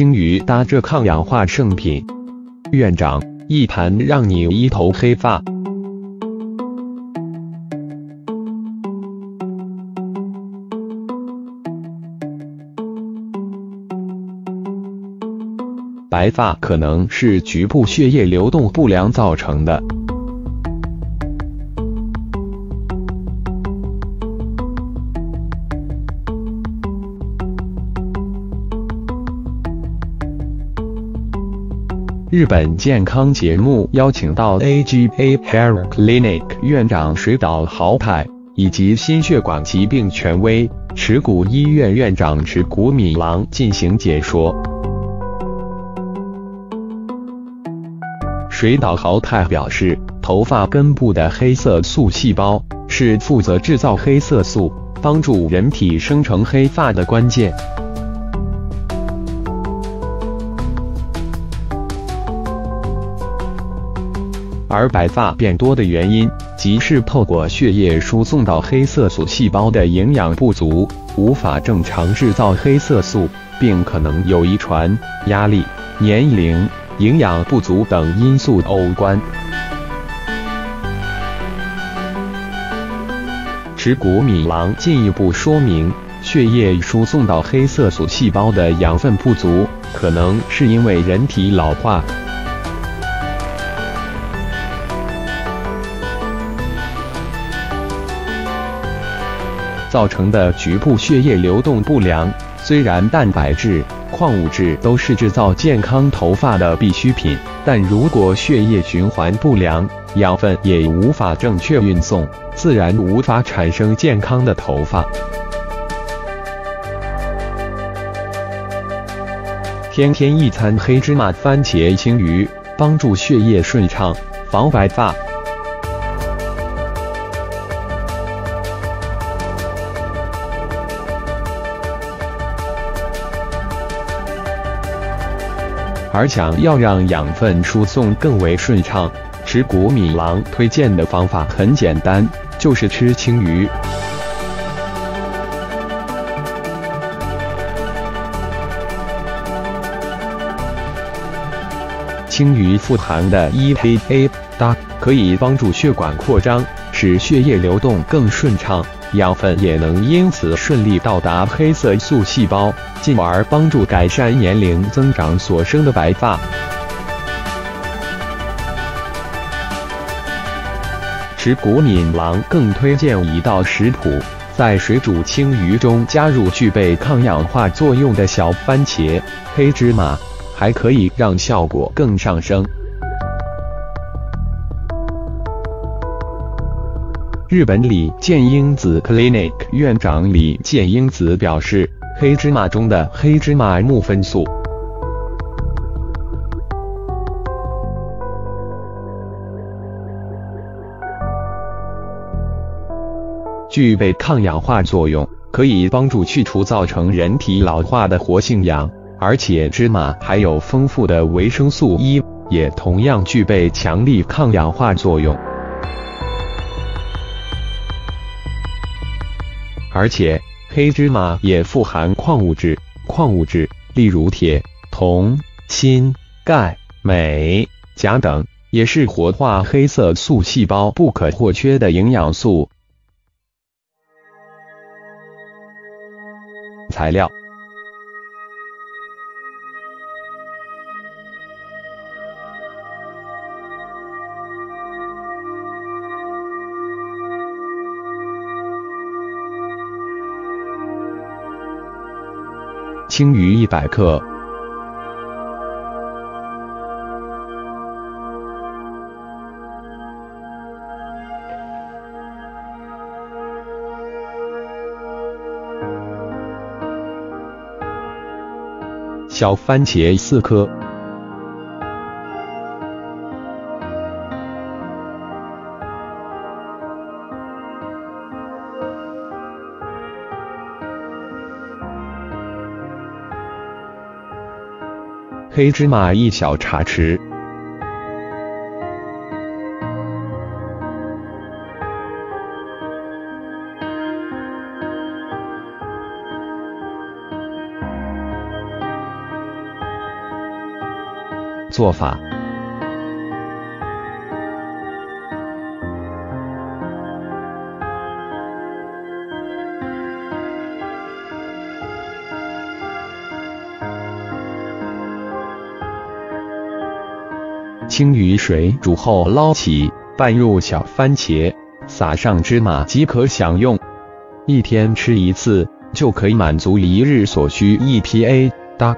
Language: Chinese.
青鱼搭这抗氧化圣品，院长一盘让你一头黑发。白发可能是局部血液流动不良造成的。日本健康节目邀请到 AGA Hair Clinic 院长水岛豪太，以及心血管疾病权威池谷医院院长池谷敏郎进行解说。水岛豪太表示，头发根部的黑色素细胞是负责制造黑色素、帮助人体生成黑发的关键。而白发变多的原因，即是透过血液输送到黑色素细胞的营养不足，无法正常制造黑色素，并可能有遗传、压力、年龄。营养不足等因素偶关。持谷米郎进一步说明，血液输送到黑色素细胞的养分不足，可能是因为人体老化造成的局部血液流动不良。虽然蛋白质。矿物质都是制造健康头发的必需品，但如果血液循环不良，养分也无法正确运送，自然无法产生健康的头发。天天一餐黑芝麻、番茄、青鱼，帮助血液顺畅，防白发。而想要让养分输送更为顺畅，吃谷米郎推荐的方法很简单，就是吃青鱼。青鱼富含的 EPA 可以帮助血管扩张，使血液流动更顺畅。养分也能因此顺利到达黑色素细胞，进而帮助改善年龄增长所生的白发。持谷敏郎更推荐一道食谱，在水煮青鱼中加入具备抗氧化作用的小番茄、黑芝麻，还可以让效果更上升。日本李健英子 Clinic 院长李健英子表示，黑芝麻中的黑芝麻木酚素具备抗氧化作用，可以帮助去除造成人体老化的活性氧，而且芝麻还有丰富的维生素 E，也同样具备强力抗氧化作用。而且黑芝麻也富含矿物质，矿物质例如铁、铜、锌、钙、镁、钾等，也是活化黑色素细胞不可或缺的营养素。材料。青鱼一百克，小番茄四颗。黑芝麻一小茶匙。做法。清鱼水煮后捞起，拌入小番茄，撒上芝麻即可享用。一天吃一次，就可以满足一日所需 EPA。哒。